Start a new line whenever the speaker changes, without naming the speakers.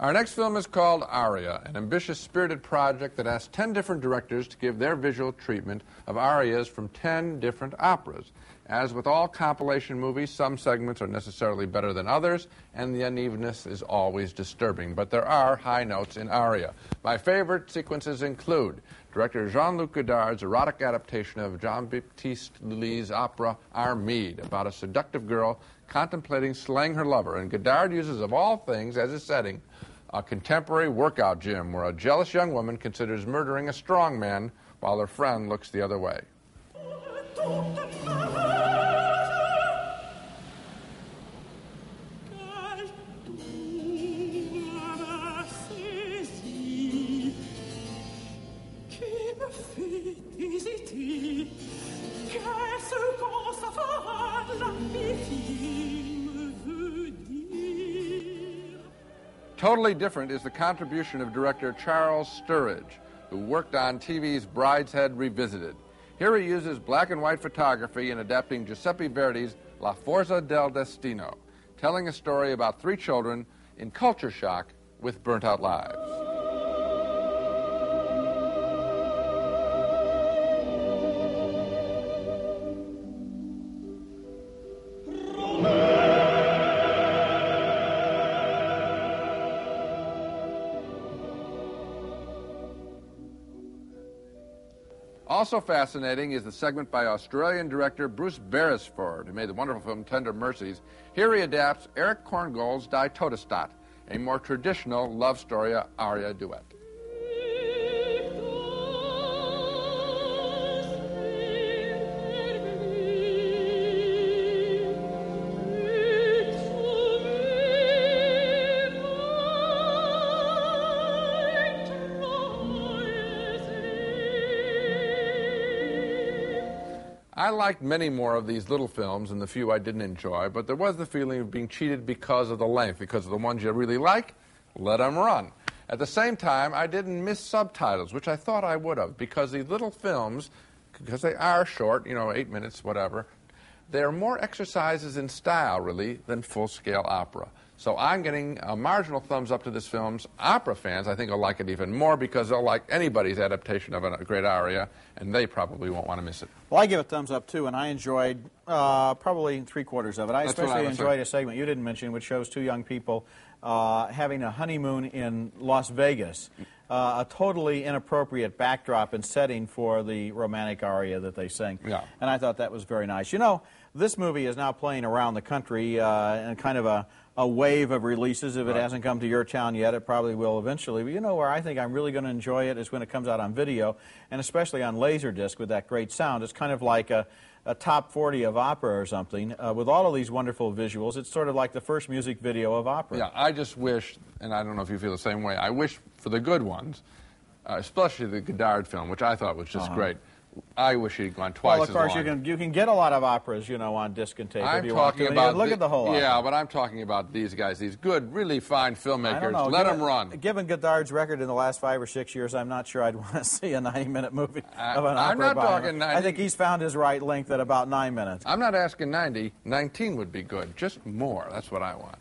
Our next film is called Aria, an ambitious, spirited project that asks 10 different directors to give their visual treatment of arias from 10 different operas. As with all compilation movies, some segments are necessarily better than others, and the unevenness is always disturbing. But there are high notes in Aria. My favorite sequences include director Jean-Luc Godard's erotic adaptation of Jean-Baptiste Lully's opera Armide, about a seductive girl contemplating slaying her lover. And Godard uses, of all things, as a setting, a contemporary workout gym where a jealous young woman considers murdering a strong man while her friend looks the other way. Totally different is the contribution of director Charles Sturridge, who worked on TV's Brideshead Revisited. Here he uses black and white photography in adapting Giuseppe Verdi's La Forza del Destino, telling a story about three children in culture shock with burnt out lives. Also fascinating is the segment by Australian director Bruce Beresford, who made the wonderful film Tender Mercies. Here he adapts Erich Korngold's Die tote Stadt, a more traditional love story aria duet. I liked many more of these little films than the few I didn't enjoy, but there was the feeling of being cheated because of the length, because of the ones you really like, let them run. At the same time, I didn't miss subtitles, which I thought I would have, because these little films, because they are short, you know, eight minutes, whatever, they're more exercises in style, really, than full-scale opera. So I'm getting a marginal thumbs up to this film's opera fans. I think will like it even more because they'll like anybody's adaptation of a great aria, and they probably won't want to miss it.
Well, I give it thumbs up too, and I enjoyed uh, probably three quarters of it. I
That's
especially
I
enjoyed a segment you didn't mention, which shows two young people uh, having a honeymoon in Las Vegas. Uh, a totally inappropriate backdrop and setting for the romantic aria that they sing.
Yeah.
And I thought that was very nice. You know, this movie is now playing around the country uh, in kind of a, a wave of releases. If it
Right.
hasn't come to your town yet, it probably will eventually. But you know where I think I'm really going to enjoy it is when it comes out on video, and especially on Laserdisc with that great sound. It's kind of like a, a top 40 of opera or something uh, with all of these wonderful visuals. It's sort of like the first music video of opera.
Yeah, I just wish, and I don't know if you feel the same way, I wish for the good ones, uh, especially the Godard film, which I thought was just great. I wish he'd gone twice.
Well, of course, you can you can get a lot of operas, you know, on disc and tape
I'm
if you want
talking
to. and you
about
look
the-
at the whole.
Yeah,
opera.
but I'm talking about these guys, these good, really fine filmmakers.
know.
Let
given,
them run.
Given Godard's record in the last five or six years, I'm not sure I'd want to see a 90-minute movie
I-
of an
I'm
opera
not
by him.
talking
I think he's found his right length at about nine minutes.
I'm not asking 90. 19 would be good. Just more. That's what I want.